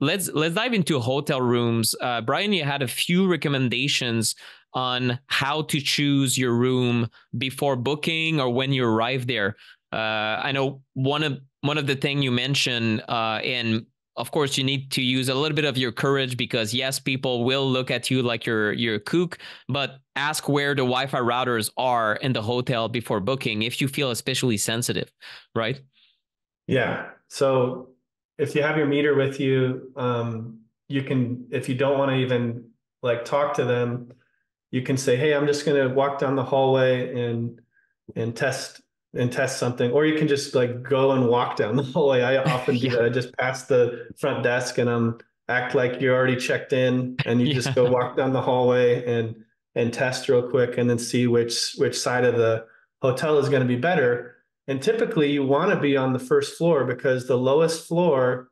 let's let's dive into hotel rooms. Uh, Brian, you had a few recommendations on how to choose your room before booking or when you arrive there. Uh, I know one of one of the thing you mentioned, uh, and of course you need to use a little bit of your courage because yes, people will look at you like you're you're a kook, but ask where the Wi-Fi routers are in the hotel before booking if you feel especially sensitive, right? Yeah. So if you have your meter with you, um, you can if you don't want to even like talk to them, you can say, "Hey, I'm just going to walk down the hallway and and test and test something or you can just like go and walk down the hallway i often yeah. do that i just pass the front desk and i'm act like you're already checked in and you yeah. just go walk down the hallway and and test real quick and then see which which side of the hotel is going to be better and typically you want to be on the first floor because the lowest floor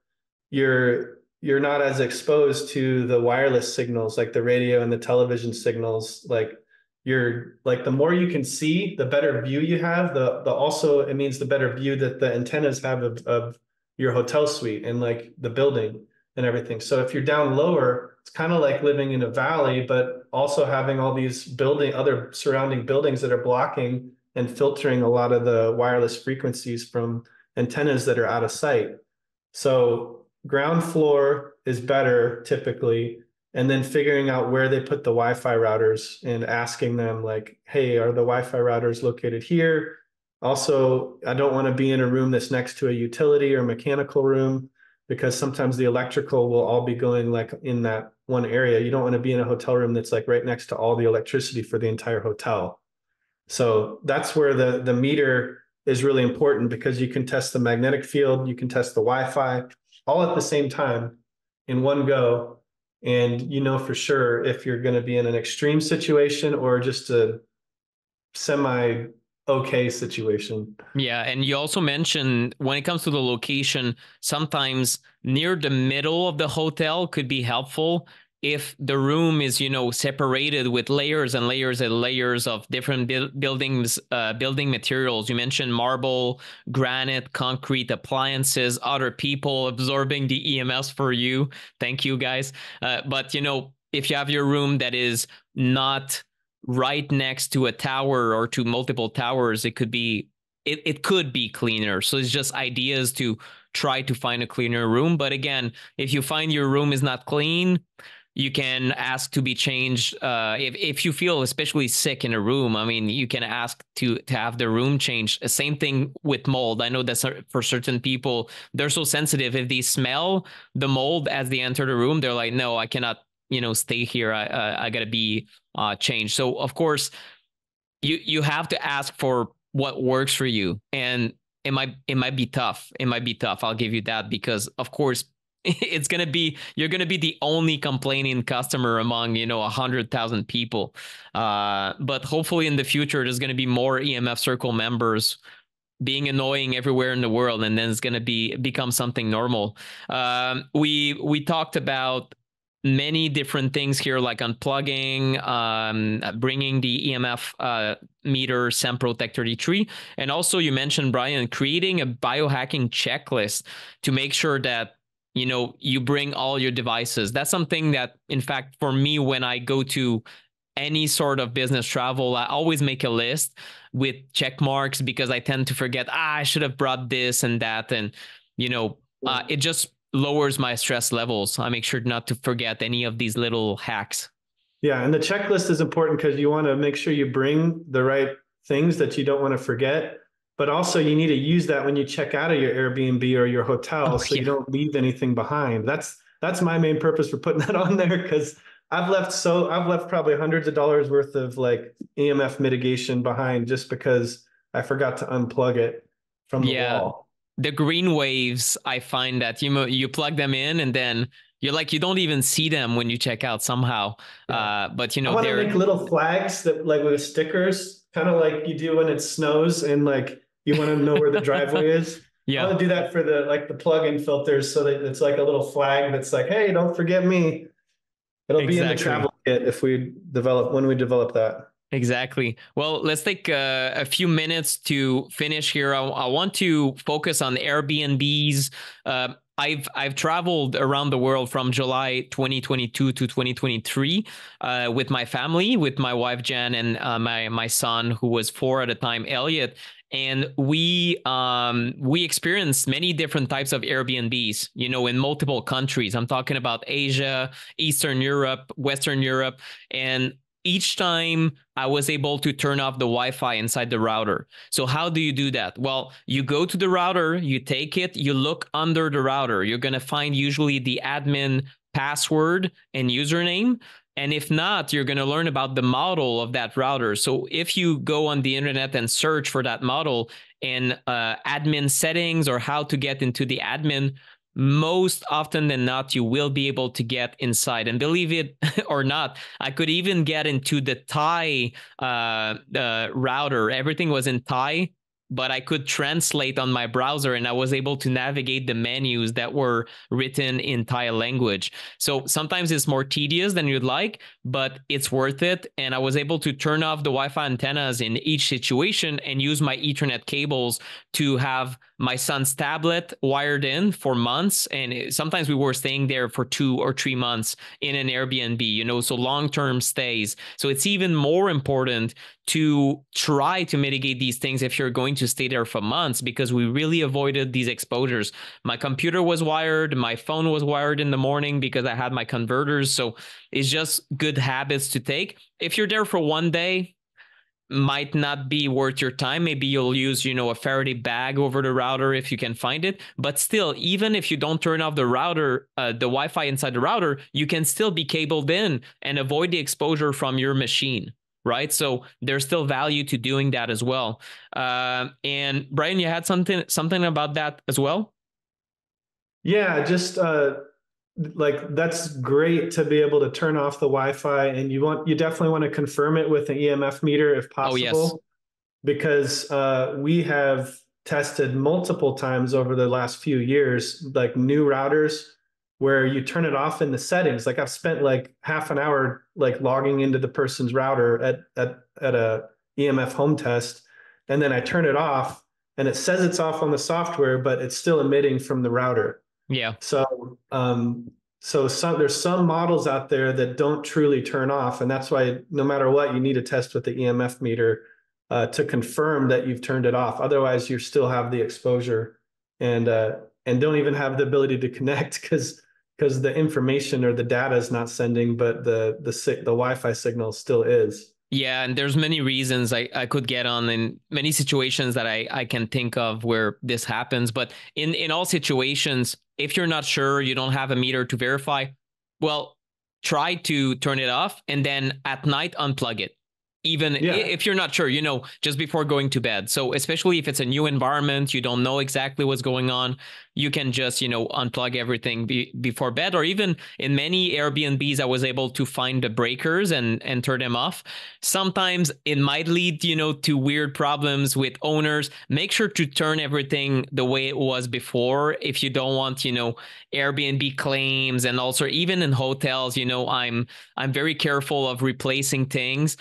you're you're not as exposed to the wireless signals like the radio and the television signals. Like you're like the more you can see the better view you have the the also it means the better view that the antennas have of, of your hotel suite and like the building and everything. So if you're down lower it's kind of like living in a valley but also having all these building other surrounding buildings that are blocking and filtering a lot of the wireless frequencies from antennas that are out of sight so ground floor is better typically and then figuring out where they put the Wi-Fi routers and asking them like, "Hey, are the Wi-Fi routers located here?" Also, I don't want to be in a room that's next to a utility or mechanical room because sometimes the electrical will all be going like in that one area. You don't want to be in a hotel room that's like right next to all the electricity for the entire hotel. So that's where the the meter is really important because you can test the magnetic field, you can test the Wi-Fi all at the same time in one go and you know for sure if you're going to be in an extreme situation or just a semi okay situation. Yeah, and you also mentioned when it comes to the location, sometimes near the middle of the hotel could be helpful if the room is you know separated with layers and layers and layers of different bu- buildings uh, building materials. You mentioned marble granite concrete appliances other people absorbing the ems for you. Thank you guys. Uh, but you know if you have your room that is not right next to a tower or to multiple towers it could be it, it could be cleaner. So it's just ideas to try to find a cleaner room. But again if you find your room is not clean you can ask to be changed uh, if, if you feel especially sick in a room i mean you can ask to to have the room changed. Same thing with mold. I know that for certain people they're so sensitive. If they smell the mold as they enter the room they're like no i cannot you know stay here. I i gotta be uh, changed. So of course you you have to ask for what works for you. And it might it might be tough. It might be tough. I'll give you that because of course it's gonna be you're gonna be the only complaining customer among you know a hundred thousand people. Uh, but hopefully in the future there's gonna be more EMF Circle members being annoying everywhere in the world, and then it's gonna be become something normal. Um, we we talked about many different things here like unplugging um, bringing the emf uh, meter semprotech 33 and also you mentioned brian creating a biohacking checklist to make sure that you know you bring all your devices. That's something that in fact for me when i go to any sort of business travel i always make a list with check marks because i tend to forget ah, i should have brought this and that and you know uh, it just lowers my stress levels. I make sure not to forget any of these little hacks. Yeah and the checklist is important because you want to make sure you bring the right things that you don't want to forget but also you need to use that when you check out of your Airbnb or your hotel oh, so yeah. you don't leave anything behind. That's that's my main purpose for putting that on there because I've left so I've left probably hundreds of dollars worth of like EMF mitigation behind just because I forgot to unplug it from the yeah. wall. The green waves, I find that you you plug them in and then you're like you don't even see them when you check out somehow. Yeah. Uh, but you know, I want to make little flags that like with stickers, kind of like you do when it snows and like you want to know where the driveway is. Yeah. I want to do that for the like the plug-in filters so that it's like a little flag that's like, hey, don't forget me. It'll exactly. be in the travel kit if we develop when we develop that. Exactly. Well, let's take uh, a few minutes to finish here. I, I want to focus on Airbnbs. Uh, I've I've traveled around the world from July 2022 to 2023 uh, with my family, with my wife Jen and uh, my my son who was four at the time, Elliot, and we um, we experienced many different types of Airbnbs. You know, in multiple countries. I'm talking about Asia, Eastern Europe, Western Europe, and each time I was able to turn off the Wi Fi inside the router. So, how do you do that? Well, you go to the router, you take it, you look under the router. You're going to find usually the admin password and username. And if not, you're going to learn about the model of that router. So, if you go on the internet and search for that model in uh, admin settings or how to get into the admin, most often than not, you will be able to get inside. And believe it or not, I could even get into the Thai uh, uh, router. Everything was in Thai but I could translate on my browser and I was able to navigate the menus that were written in Thai language. So sometimes it's more tedious than you'd like, but it's worth it. And I was able to turn off the Wi Fi antennas in each situation and use my Ethernet cables to have my son's tablet wired in for months. And sometimes we were staying there for two or three months in an Airbnb, you know, so long term stays. So it's even more important to try to mitigate these things if you're going to stay there for months because we really avoided these exposures. My computer was wired, my phone was wired in the morning because I had my converters. So it's just good habits to take. If you're there for one day, might not be worth your time maybe you'll use you know a faraday bag over the router if you can find it but still even if you don't turn off the router uh, the wi-fi inside the router you can still be cabled in and avoid the exposure from your machine right? So there's still value to doing that as well. Uh, and Brian, you had something something about that as well. Yeah, just uh, like that's great to be able to turn off the Wi-Fi, and you want you definitely want to confirm it with an EMF meter if possible, oh, yes. because uh, we have tested multiple times over the last few years, like new routers where you turn it off in the settings. Like I've spent like half an hour like logging into the person's router at at at a EMF home test, and then I turn it off, and it says it's off on the software, but it's still emitting from the router. Yeah. So um so some there's some models out there that don't truly turn off, and that's why no matter what, you need a test with the EMF meter uh, to confirm that you've turned it off. Otherwise, you still have the exposure and uh, and don't even have the ability to connect because because the information or the data is not sending, but the the the Wi-Fi signal still is. Yeah, and there's many reasons I, I could get on in many situations that I, I can think of where this happens. But in, in all situations, if you're not sure, you don't have a meter to verify, well, try to turn it off and then at night unplug it even yeah. if you're not sure, you know, just before going to bed. So, especially if it's a new environment, you don't know exactly what's going on, you can just, you know, unplug everything be, before bed. Or even in many Airbnbs, I was able to find the breakers and, and turn them off. Sometimes it might lead, you know, to weird problems with owners. Make sure to turn everything the way it was before if you don't want, you know, Airbnb claims and also even in hotels, you know, I'm I'm very careful of replacing things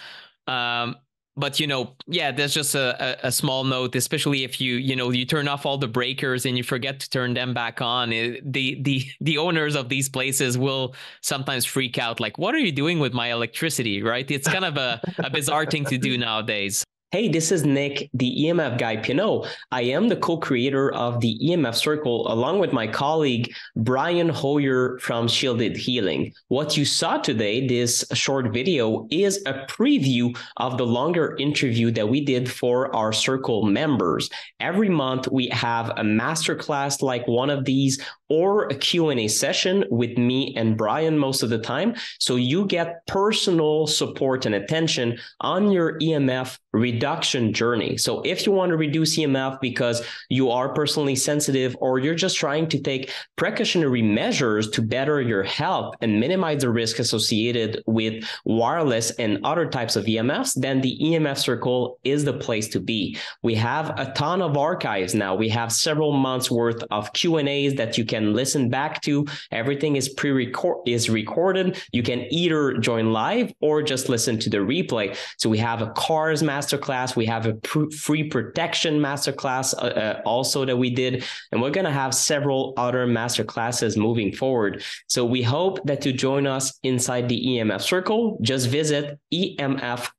um, but you know, yeah, that's just a, a, small note, especially if you you know you turn off all the breakers and you forget to turn them back on. It, the the the owners of these places will sometimes freak out, like, "What are you doing with my electricity?" Right? It's kind of a, a bizarre thing to do nowadays. Hey, this is Nick, the EMF guy Pineault. I am the co-creator of the EMF Circle along with my colleague Brian Hoyer from Shielded Healing. What you saw today, this short video, is a preview of the longer interview that we did for our circle members. Every month we have a masterclass like one of these or a Q&A session with me and Brian most of the time. So you get personal support and attention on your EMF reduction journey. So if you want to reduce EMF because you are personally sensitive or you're just trying to take precautionary measures to better your health and minimize the risk associated with wireless and other types of EMFs, then the EMF circle is the place to be. We have a ton of archives now. We have several months worth of Q&As that you can listen back to. Everything is pre-record is recorded. You can either join live or just listen to the replay. So we have a cars master masterclass. We have a pr- free protection masterclass uh, uh, also that we did, and we're gonna have several other masterclasses moving forward. So we hope that to join us inside the EMF Circle. Just visit emfcircle.com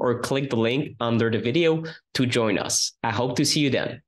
or click the link under the video to join us. I hope to see you then.